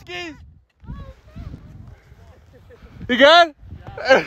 skis. You good?